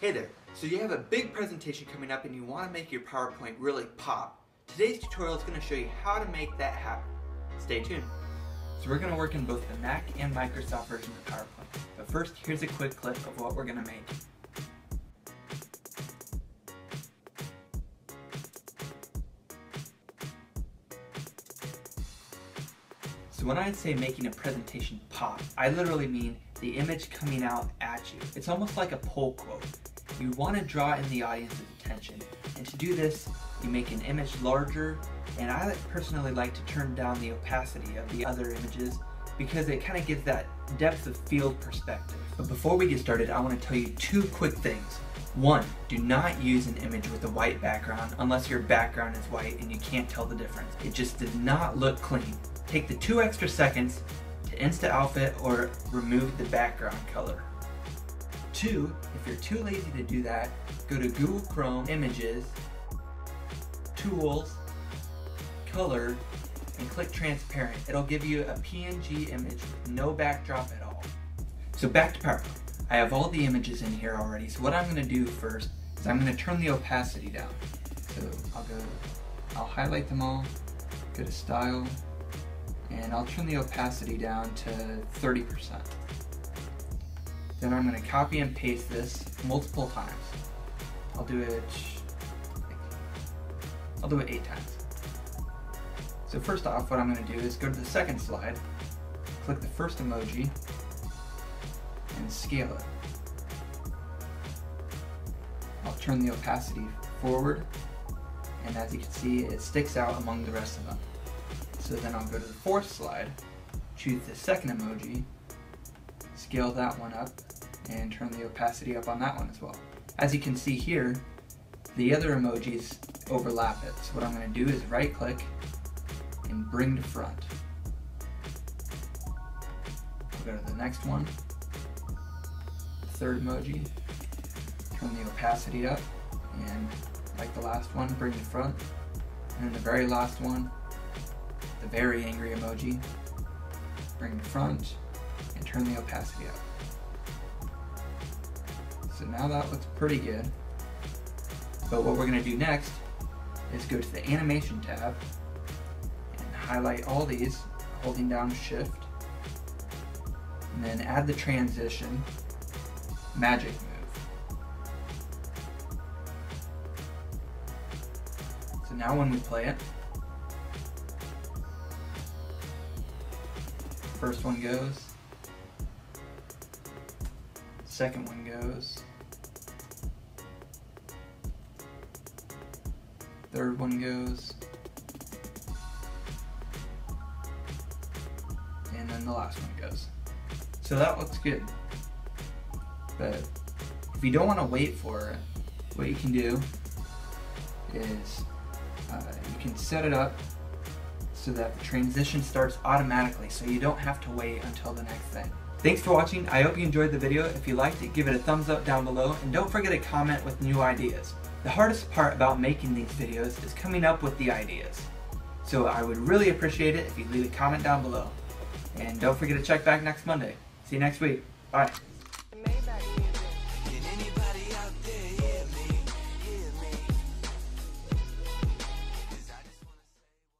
Hey there, so you have a big presentation coming up and you want to make your PowerPoint really pop. Today's tutorial is going to show you how to make that happen. Stay tuned. So we're going to work in both the Mac and Microsoft versions of PowerPoint. But first, here's a quick clip of what we're going to make. So when I say making a presentation pop, I literally mean the image coming out at you. It's almost like a pull quote. You want to draw in the audience's attention. And to do this, you make an image larger, and I personally like to turn down the opacity of the other images because it kind of gives that depth of field perspective. But before we get started, I want to tell you two quick things. One, do not use an image with a white background unless your background is white and you can't tell the difference. It just does not look clean. Take the two extra seconds Instant Alpha or remove the background color. Two, if you're too lazy to do that, go to Google Chrome, Images, Tools, Color, and click Transparent. It'll give you a PNG image with no backdrop at all. So back to PowerPoint. I have all the images in here already, so what I'm gonna do first is I'm gonna turn the opacity down. So I'll go, I'll highlight them all, go to Style, and I'll turn the opacity down to 30%. Then I'm going to copy and paste this multiple times. I'll do it, I'll do it eight times. So first off, what I'm going to do is go to the second slide, click the first emoji, and scale it. I'll turn the opacity forward, and as you can see, it sticks out among the rest of them. So then I'll go to the fourth slide, choose the second emoji, scale that one up, and turn the opacity up on that one as well. As you can see here, the other emojis overlap it. So what I'm going to do is right click and bring to front. I'll go to the next one, third emoji, turn the opacity up, and like the last one, bring to front. And then the very last one, the very angry emoji, bring to front, and turn the opacity up. So now that looks pretty good. But what we're gonna do next is go to the animation tab and highlight all these, holding down shift, and then add the transition magic move. So now when we play it, first one goes, second one goes, third one goes, and then the last one goes. So that looks good. But if you don't want to wait for it, what you can do is uh, you can set it up so that the transition starts automatically so you don't have to wait until the next thing. Thanks for watching. I hope you enjoyed the video. If you liked it, give it a thumbs up down below and don't forget to comment with new ideas. The hardest part about making these videos is coming up with the ideas. So I would really appreciate it if you leave a comment down below. And don't forget to check back next Monday. See you next week. Bye.